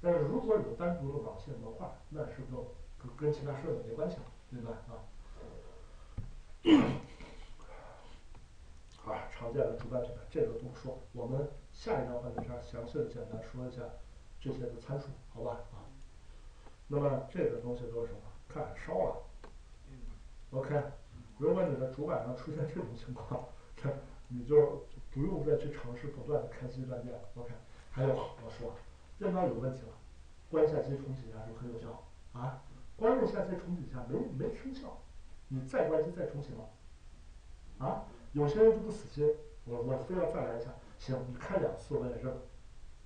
但是如果有单独的网线模块，那是不跟跟其他设备没关系了，明白啊？啊，常见的主板品牌，这个不说。我们下一张幻灯片详细的简单说一下这些的参数，好吧？啊，那么这个东西都是什么？看烧了，OK。如果你的主板上出现这种情况，这你就不用再去尝试不断的开机断电，OK。还有我说，电脑有问题了，关一下机重启一下就很有效啊。关一下再重启一下没没生效，你再关机再重启吗？啊？有些人就不死心，我我非要再来一下，行，你开两次我也认，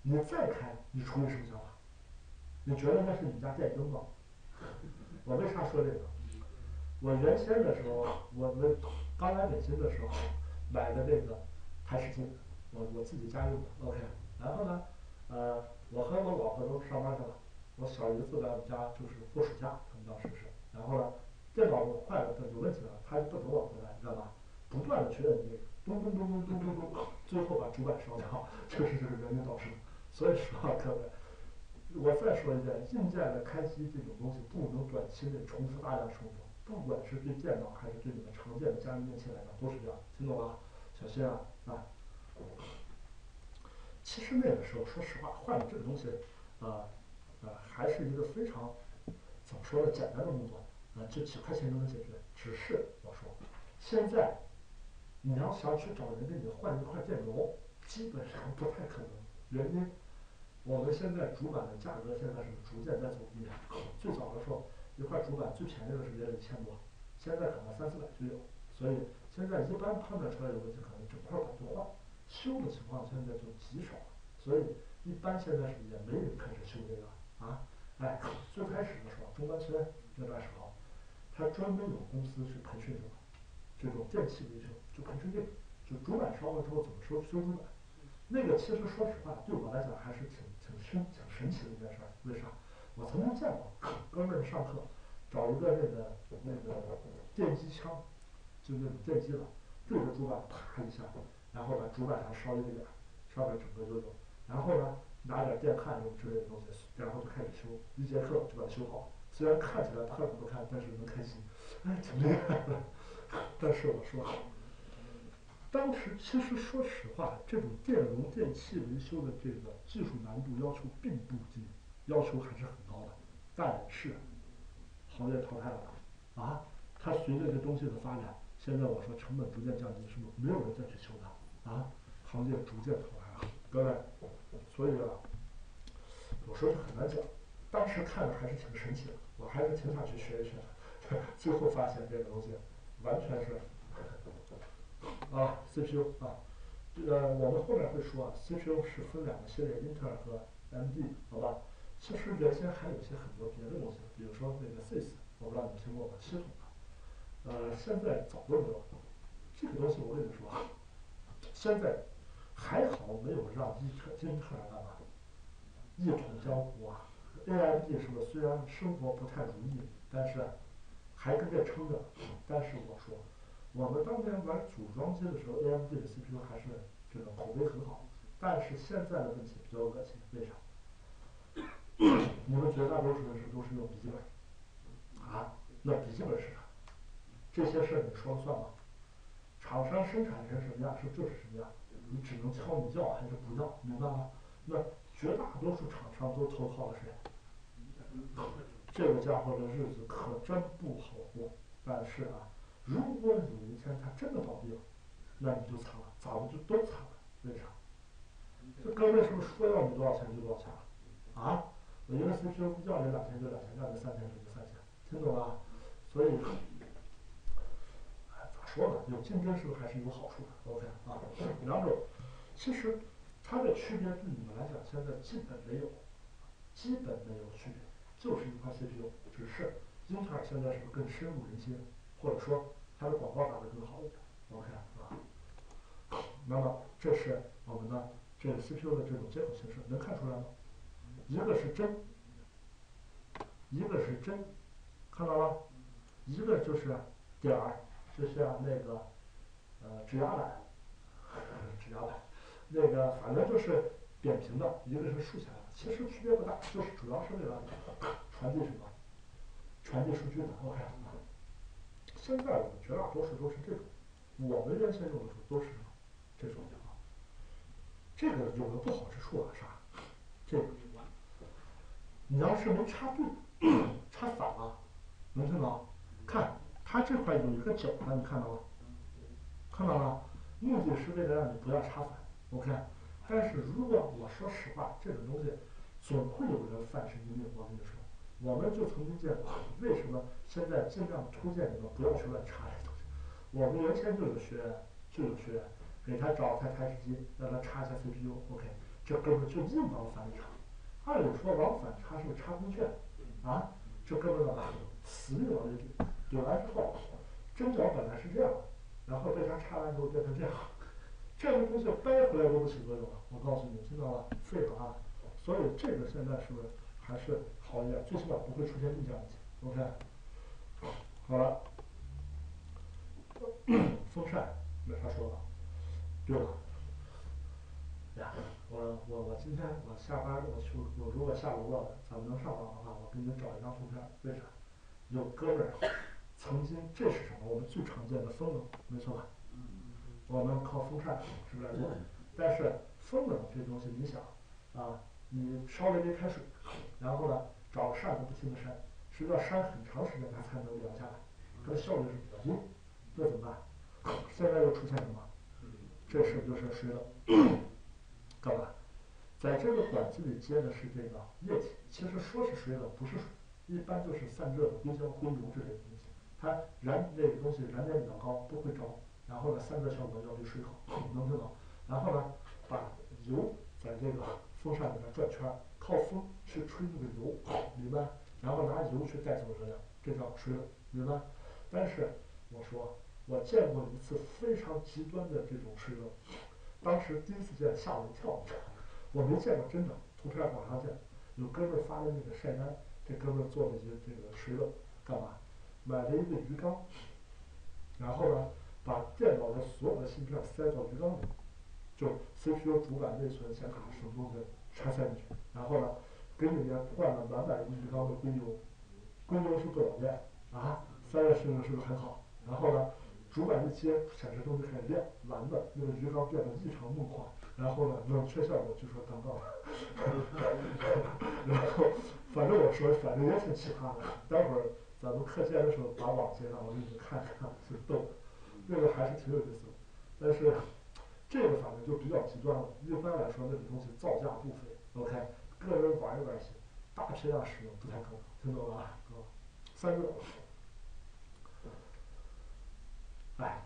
你再开你重新什么想法？你觉得那是你家电灯吗？我为啥说这个？我原先的时候，我们刚来北京的时候买的那个台式机，我我自己家用的，OK。然后呢，呃，我和我老婆都上班去了，我小姨子在我们家就是过暑假，他们当时是，然后呢，电脑坏了，有问题了，他就不等我回来，你知道吧？不断的去摁那个，咚咚咚咚咚咚咚，最后把主板烧掉，就是这个原因导致。所以说各位，我再说一遍，硬件的开机这种东西不能短期内重复大量重复，不管是对电脑还是对你们常见的家用电器来讲都是这样，听懂了？小心啊来！其实那个时候说实话，换了这个东西，呃呃，还是一个非常怎么说呢，简单的工作，呃，就几块钱就能解决。只是我说，现在。你要想去找人给你换一块电容，基本上不太可能。原因，我们现在主板的价格现在是逐渐在走低。最早的时候，一块主板最便宜的时候也得一千多，现在可能三四百就有。所以现在一般判断出来有问题，可能整块板就换。修的情况现在就极少了，所以一般现在是也没人开始修这个啊。哎，最开始的时候，中关村那段时候，他专门有公司去培训这个。这种电器维修就培训这个，就主板烧了之后怎么修修主板，那个其实说实话对我来讲还是挺挺神挺神奇的一件事儿。为啥？我曾经见过哥们儿上课找一个那个那个电击枪，就那种电击的，对着主板啪一下，然后把主板上烧一个眼，上面整个就走，然后呢拿点电焊什么之类的东西，然后就开始修，一节课就把它修好。虽然看起来特别不看，但是能开心，哎，挺厉害的。但是我说，当时其实说实话，这种电容电器维修的这个技术难度要求并不低，要求还是很高的。但是行业淘汰了，啊，它随着这东西的发展，现在我说成本逐渐降低，是不是没有人再去修它？啊，行业逐渐淘汰了，各位，所以啊，有时候就很难讲。当时看着还是挺神奇的，我还是挺想去学一学的，最后发现这个东西。完全是啊，CPU 啊，呃，我们后面会说啊，CPU 是分两个系列，英特尔和 MD，好吧？其实原先还有一些很多别的东西，比如说那个 SIS，我不知道你听过吗？系统的，呃，现在早都没有了。这个东西我跟你说，现在还好没有让英特英特尔干嘛一统江湖啊。AMD 是不虽然生活不太如意，但是。还跟着撑着，但是我说，我们当年玩组装机的时候，AMD 的 CPU 还是这个口碑很好。但是现在的问题比较恶心，为啥？你们绝大多数人是都是用笔记本，啊？那笔记本是啥？这些事你说了算吗？厂商生产成什么样是就是什么样，你只能挑你要还是不要，明白吗？那绝大多数厂商都投靠了谁？这个家伙的日子可真不好过，但是啊，如果有一天他真的倒闭了，那你就惨了，咱们就都惨了。为啥？这各位是不是说要你多少钱就多少钱了？啊？我一个 CPU 要你两千就两千，要你三千就三千，听懂了？所以，说呢？有竞争是不是还是有好处的？OK 啊，两种，其实它的区别对你们来讲现在基本没有，基本没有区别。就是一块 CPU，只是英特尔现在是不是更深入人心，或者说它的广告打得更好一点？OK 啊，那么这是我们的这个 CPU 的这种接口形式，能看出来吗？一个是针，一个是针，看到了吗？一个就是点儿，就像那个呃指压板，指压板，那个反正就是扁平的，一个是竖起来的，其实区别不大，就是主要是为了传递什么，传递数据的。OK，现在我们绝大多数都是这种，我们原先用的时候都是什么这种。这个有个不好之处啊，啥？这个你要是能插对，插反了，能听到？看，它这块有一个角呢，你看到吗？看到了，目的是为了让你不要插反，OK。但是如果我说实话，这种东西总会有人犯神经病。我跟你说，我们就曾经见过，为什么现在尽量推荐你们不要去乱插这东西？我们原先就有学员，就有学员，给他找台台式机，让他插一下 CPU，OK，这哥们就硬往反里插。按理说往反插是不是插空卷？啊，这哥们儿呢，死命往里怼，怼完之后，针脚本来是这样，然后被他插完之后变成这样。这个东西掰回来都不起作用了，我告诉你，听到了，废了啊！所以这个现在是不是还是好一点？最起码不会出现溢价问题。OK，好了，风扇没啥说了。对了，呀，我我我今天我下班我去我如果下楼了，咱们能上网的话，我给你们找一张图片，为啥？有哥们儿曾经这是什么？我们最常见的风冷，没错吧？我们靠风扇是不是来做？但是风冷这东西，你想啊，你烧了一杯开水，然后呢找个扇子不停的扇，实际上扇很长时间它才能凉下来，它的效率是比较低，那怎么办？现在又出现什么？这是就是水冷，干嘛？在这个管子里接的是这个液体，其实说是水冷不是水，一般就是散热的硅胶、硅油之类的东西，它燃那个东西燃点比较高，不会着。然后呢，散热效果要比水好，能听懂？然后呢，把油在这个风扇里面转圈儿，靠风去吹那个油，明白？然后拿油去带走热量，这叫水冷，明白？但是我说，我见过一次非常极端的这种水冷，当时第一次见吓我一跳，我没见过真的，图片网上见，有哥们儿发的那个晒单，这哥们儿做的些这个水冷干嘛？买了一个鱼缸，然后呢？把电脑的所有的芯片塞到鱼缸里，就 CPU、主板、内存、显卡什么东西插塞进去，然后呢，给里面灌了满满一鱼缸的硅油，硅油是不老电啊，散热性能是不是很好？然后呢，主板一接，显示灯就开始亮，蓝的，那个鱼缸变得异常梦幻，然后呢，冷却效果据说达到了，然后反正我说反正也挺奇葩的，待会儿咱们课间的时候把网接上，我给你们看看，是逗。那个还是挺有意思的，但是这个反正就比较极端了。一般来说，那个东西造价不菲，OK，个人玩一玩行，大批量使用不太可能，听懂了啊？散热，哎，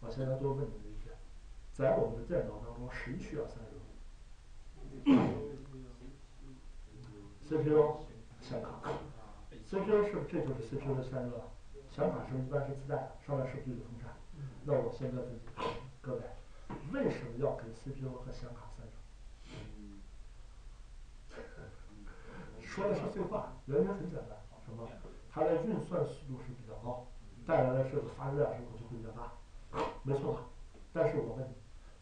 我现在多问你们一句，在我们的电脑当中，谁需要散热？CPU、显卡，CPU 是不是这就是 CPU 的散热？显卡是一般是自带的，上面是不是就有风扇？那我现在问各位，为什么要给 CPU 和显卡散热？说的是废话，原因很简单，什么？它的运算速度是比较高，带来的这个发热量是否就会比较大？没错吧？但是我问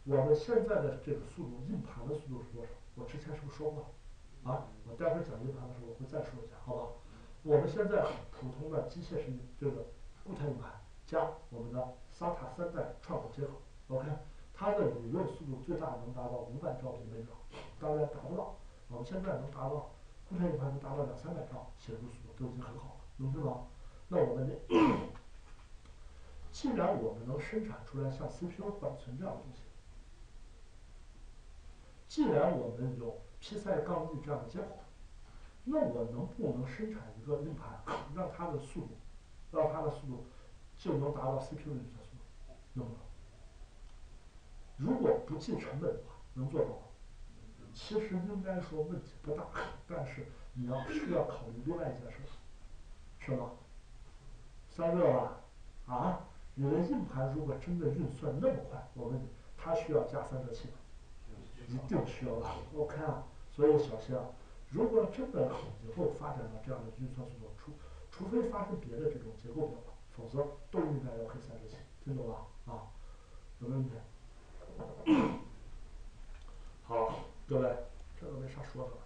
你，我们现在的这个速度，硬盘的速度是多少？我之前是不是说过了？啊，我待会儿讲硬盘的时候我会再说一下，好吧？我们现在普通的机械式这个固态硬盘加我们的 SATA 三代串口接口，OK，它的理论速度最大能达到五百兆每秒，当然达不到，我们现在能达到固态硬盘能达到两三百兆写入速度都已经很好了，能听懂？那我们，既然我们能生产出来像 CPU 缓存这样的东西，既然我们有 PCI 杠 E 这样的接口。那我能不能生产一个硬盘，让它的速度，让它的速度就能达到 CPU 的运算速度，能不能？如果不计成本的话，能做到吗？其实应该说问题不大，但是你要需要考虑另外一件事，什么？散热吧？啊？你的硬盘如果真的运算那么快，我问你，它需要加散热器吗？一定需要的。OK 啊，所以小心啊。如果真的以后发展到这样的运算速度除除非发生别的这种结构变化，否则都应该要配散热器，听懂吧？啊，有没有问题？好，各位，这个没啥说的了。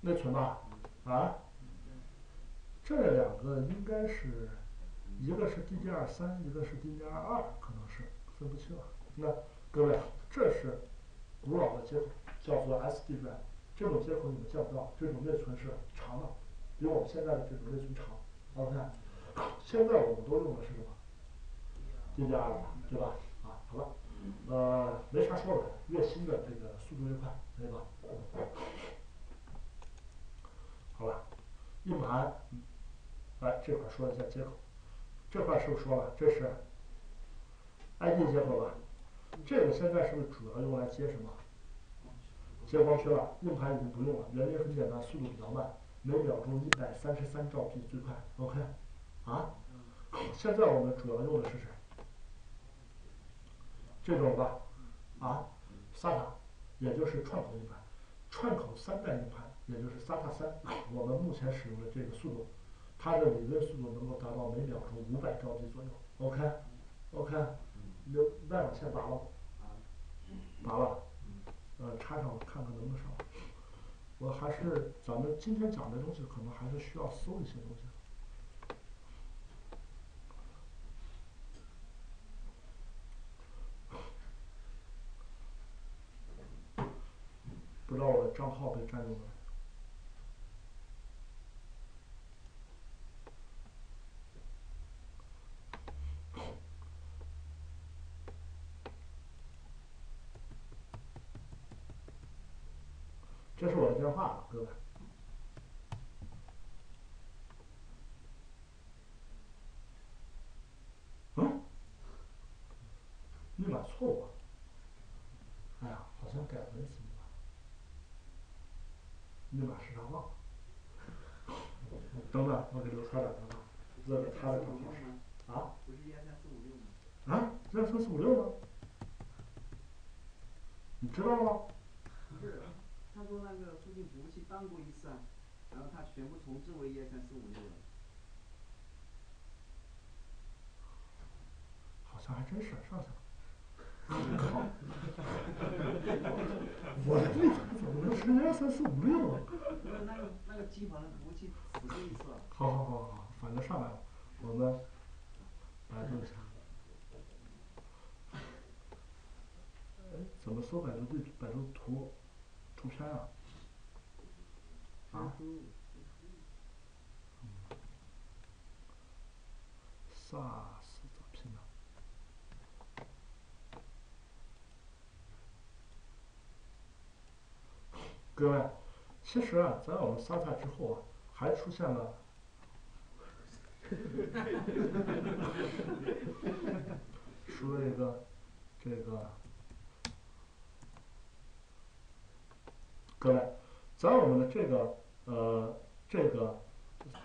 内存吧，啊，这两个应该是，一个是 DDR 三，一个是 DDR 二，可能是分不清了。那各位，这是古老的接口，叫做 SDRAM，这种接口你们见不到，这种内存是长的，比我们现在的这种内存长。OK，现在我们都用的是什么？DDR，对吧？啊，好了，呃，没啥说的，越新的这个速度越快，可以吧？好吧，硬盘，来这块说一下接口，这块是不是说了？这是 ID 接口吧？这个现在是不是主要用来接什么？接光驱了，硬盘已经不用了，原因很简单，速度比较慢，每秒钟一百三十三兆 P 最快。OK，啊，现在我们主要用的是谁？这种吧，啊，SATA，也就是串口硬盘，串口三代硬盘，也就是 SATA 三，我们目前使用的这个速度，它的理论速度能够达到每秒钟五百兆 P 左右。OK，OK，有外网线拔了吗？拔了，呃，插上看看能不能上。我还是咱们今天讲的东西，可能还是需要搜一些东西。不知道我的账号被占用了没？这是我的电话，各位。嗯？密码错误。哎呀，好像改了一次密码。密码时长忘了。等等，我给刘川打电话，问问他的账号是。啊？不是一二三四五六吗？啊？一二三四五六吗？你知道吗？不是，他说那个附近服务器当过一次啊，然后他全部重置为一二三四五六了。好像还真是，上去了。我靠！我的密码怎么是二三四五六啊？不是那个那个机房的服务器死过一次了。好好好好，反正上来了，我们百度一下。哎，怎么搜百度地百度图图片啊？啊？嗯。各位，其实啊，在我们 SATA 之后啊，还出现了说一个这个，各位，在我们的这个呃这个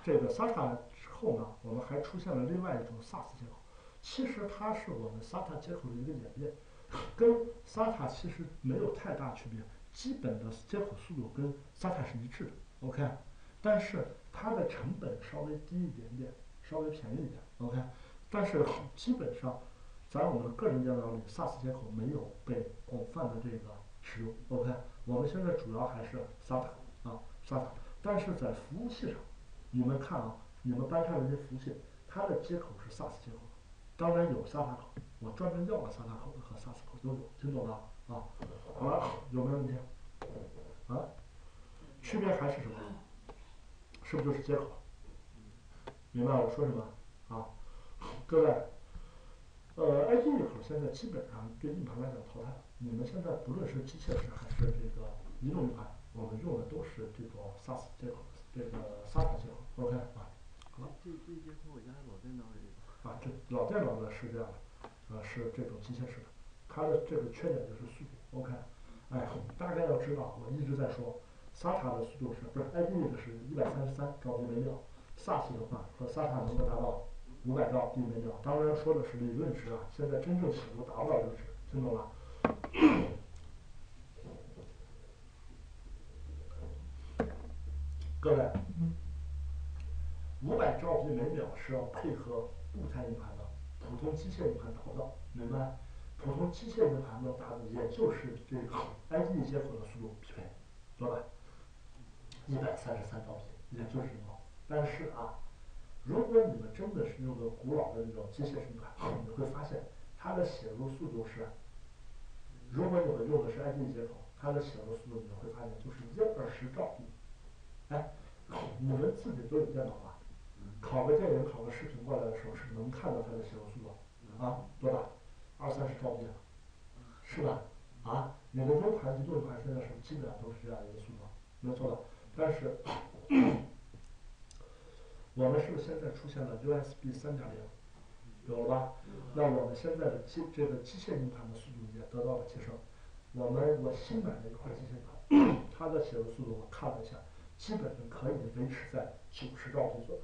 这个 SATA 之后呢，我们还出现了另外一种 SAS 接口，其实它是我们 SATA 接口的一个演变，跟 SATA 其实没有太大区别。基本的接口速度跟 SATA 是一致的，OK，但是它的成本稍微低一点点，稍微便宜一点，OK，但是基本上在我们的个人电脑里，SAS 接口没有被广泛的这个使用，OK，我们现在主要还是 SATA 啊 SATA，但是在服务器上，你们看啊，你们班上的这些服务器，它的接口是 SAS 接口，当然有 SATA 口，我专门要了 SATA 口的和 SAS 口都有，听懂了？啊，好了，有没有问题？啊，区别还是什么？是不是就是接口？明白我说什么？啊，各位，呃，I P 口现在基本上对硬盘来讲淘汰了。你们现在不论是机械式还是这个移动硬盘，我们用的都是这种 SAS 接口，这个 SATA 接口，OK 啊。好了。这这接口我家老电脑也有。啊，这老电脑呢是这样的，呃，是这种机械式的。它的这个缺点就是速度，OK，哎，大概要知道，我一直在说，SATA 的速度是不是 IBM 的是一百三十三兆每秒，SAS 的话和 SATA 能够达到五百兆每秒，当然说的是理论值啊，现在真正使用达不到这个值，听懂了？各位，五百兆 P 每秒是要配合固态硬盘的，普通机械硬盘达不到，明白？普通机械硬盘能达的，也就是这个 IDE 接口的速度匹配，多少？一百三十三兆也就是这么。但是啊，如果你们真的是用的古老的那种机械硬盘，你会发现它的写入速度是，如果你们用的是 IDE 接口，它的写入速度你会发现就是一二十兆 P。哎，你们自己都有电脑吧？拷个电影、拷个视频过来的时候，是能看到它的写入速度，啊，多大？二三十兆 P，是吧？啊，你的 U 盘、移动盘现在是基本上都是这样一个速度，没错吧？但是，我们是不是现在出现了 USB 三点零？有了吧？那我们现在的机这个机械硬盘的速度也得到了提升。我们我新买的一块机械硬盘，它的写入速度我看了一下，基本上可以维持在九十兆左右，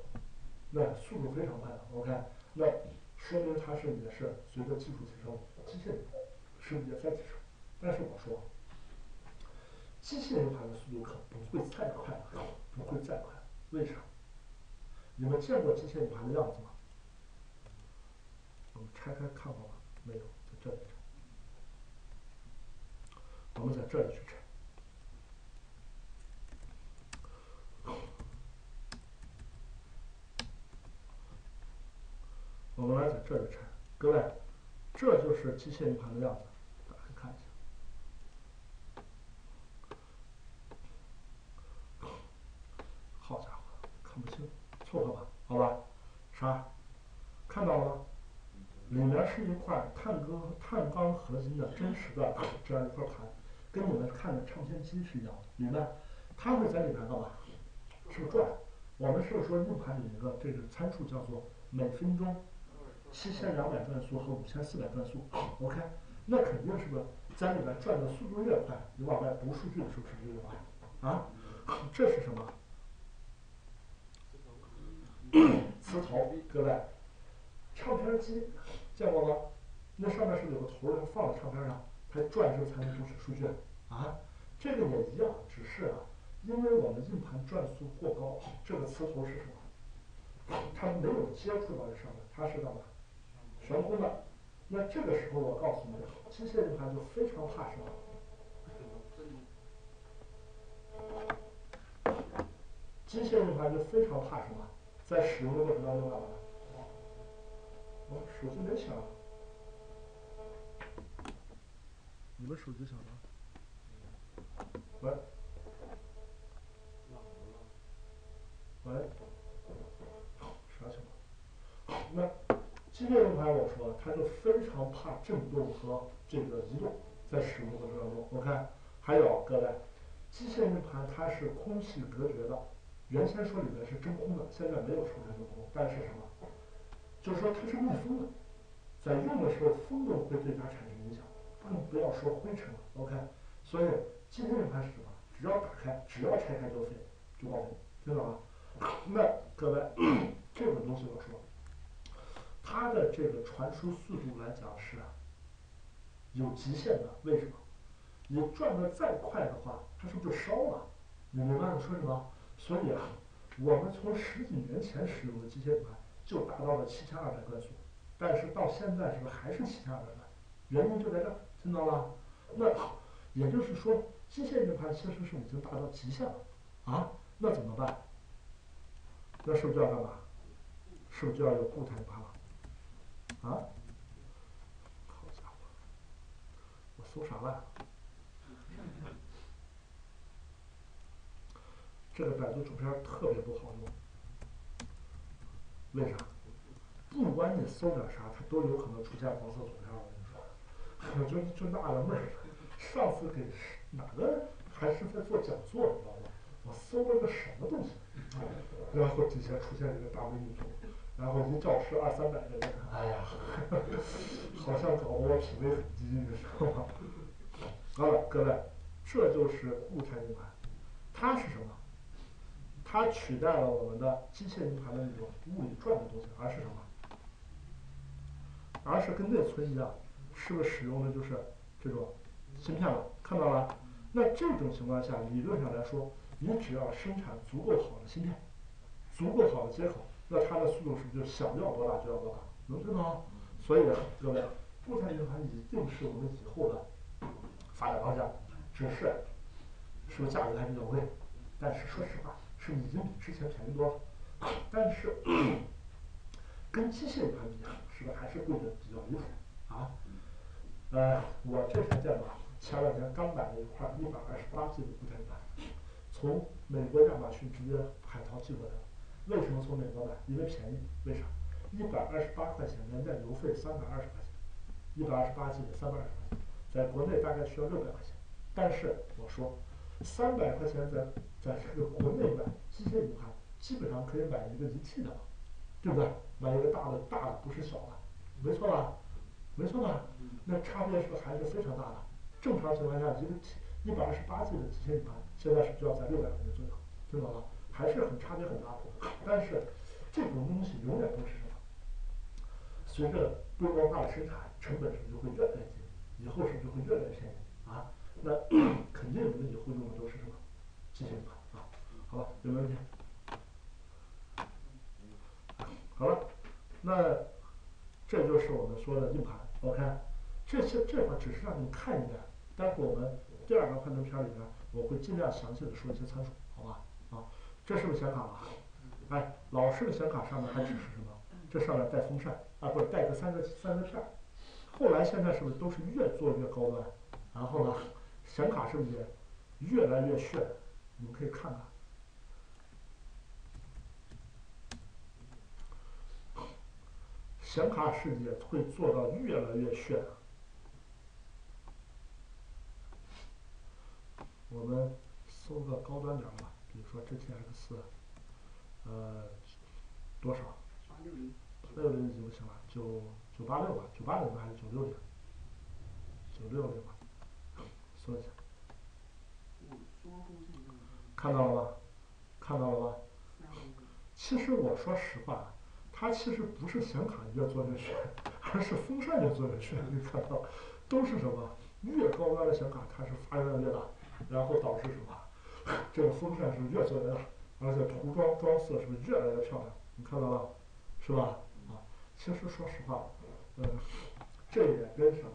那速度非常快的。OK，那说明它是也是随着技术提升，机械硬盘是也在提升？但是我说，机械硬盘的速度可不会再快了，不会再快，为啥？你们见过机械硬盘的样子吗？我们拆开看过吗？没有，在这里拆。我们在这里去拆。我们来在这里拆，各位，这就是机械硬盘的样子，打开看一下。好家伙，看不清，凑合吧，好吧？啥？看到了吗？里面是一块碳钢碳钢合金的真实的这样一块盘，跟你们看的唱片机是一样的，明白？它会在里面干嘛？是转？我们是不是说硬盘有一个这个参数叫做每分钟？七千两百转速和五千四百转速，OK，那肯定是不是在里面转的速度越快，你往外读数据的时候是不是越快？啊，这是什么？磁头，各位，唱片机见过吗？那上面是有个头儿，它放在唱片上，它转之后才能读取数据。啊，这个也一样，只是啊，因为我们硬盘转速过高，这个磁头是什么？它没有接触到这上面，它是干嘛？悬空的，那这个时候我告诉你，机械硬盘就非常怕什么？机械硬盘就非常怕什么？在使用的过程当中干嘛？哦，手机没响。你们手机响了？喂？喂？啥情况？机械硬盘，我说它就非常怕震动和这个移动，在使用过程当中，OK。还有各位，机械硬盘它是空气隔绝的，原先说里面是真空的，现在没有出现真空，但是什么？就是说它是密封的，在用的时候风都会对它产生影响，更不要说灰尘了，OK。所以机械硬盘是什么？只要打开，只要拆开就废，就报废，听懂吗？那各位，这种东西我说。它的这个传输速度来讲是有极限的，为什么？你转的再快的话，它是不是就烧了？你明白我说什么？所以啊，我们从十几年前使用的机械硬盘就达到了七千二百转速，但是到现在是不是还是七千二百转？原因就在这儿，听到了？那好也就是说，机械硬盘其实是已经达到极限了啊，那怎么办？那是不是就要干嘛？是不是就要有固态盘？啊，好家伙，我搜啥了？这个百度图片特别不好用，为啥？不管你搜点啥，它都有可能出现黄色图片。我跟你说，我就就纳了闷儿，上次给哪个还是在做讲座，你知道吗？我搜了个什么东西，然后底下出现一个大美女图。然后一教室二三百个人，哎呀，好像搞得我品味很低，你知道吗？好了，各位，这就是固态硬盘，它是什么？它取代了我们的机械硬盘的那种物理转的东西，而是什么？而是跟内存一样，是不是使用的就是这种芯片了？看到了？那这种情况下，理论上来说，你只要生产足够好的芯片。足够好的接口，那它的速度是不是就想要多大就要多大？能听懂吗？所以各位，固态硬盘一定是我们以后的发展方向，只是是不是价格还比较贵？但是说实话，是已经比之前便宜多了。但是跟机械硬盘比，是不是还是贵的比较离谱啊？呃，我这台电脑前两天刚买了一块一百二十八 G 的固态硬盘，从美国亚马逊直接海淘寄过来。为什么从美国买？因为便宜。为啥？一百二十八块钱连带邮费三百二十块钱，一百二十八 G 的三百二十块钱，在国内大概需要六百块钱。但是我说，三百块钱在在这个国内买机械硬盘，基本上可以买一个一 T 的了，对不对？买一个大的大的不是小的，没错吧？没错吧？那差别是不是还是非常大的？正常情况下，一个 T 一百二十八 G 的机械硬盘，现在是需要在六百块钱左右，听懂了？还是很差别很大的。但是这种东西永远都是什么？随着规模化的生产，成本是不是就会越来越低？以后是不是就会越来越便宜啊？那 肯定你们以后用的都是什么？机械硬盘啊？好吧，有没有问题？好了，那这就是我们说的硬盘，OK。这些这块只是让你看一眼，待会我们第二个幻灯片里边，我会尽量详细的说一些参数，好吧？啊，这是不是显卡啊？哎，老式的显卡上面还只是什么？这上面带风扇啊，不是带个散热散热片儿。后来现在是不是都是越做越高端？然后呢，显卡是不是也越来越炫？你们可以看看，显卡世界会做到越来越炫。我们搜个高端点儿的吧，比如说 GTX，呃，多少？八六零。八六零已经不行了，九九八六吧，九八零还是九六零？九六零吧，搜一下。看到了吗？看到了吗？其实我说实话，它其实不是显卡越做越炫，而是风扇越做越炫。你看到，都是什么？越高端的显卡，它是发热量越大。然后导致什么？这个风扇是越做越大，而且涂装装饰是不是越来越漂亮？你看到了，是吧？啊，其实说实话，嗯，这一点跟什么？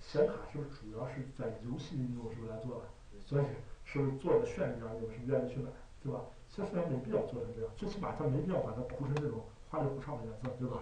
显卡是不是主要是在游戏应用是不是来做的？所以是不是做的炫一点，你们是愿意去买，对吧？其实也没必要做成这样，最起码它没必要把它涂成这种花里胡哨的颜色，对吧？啊，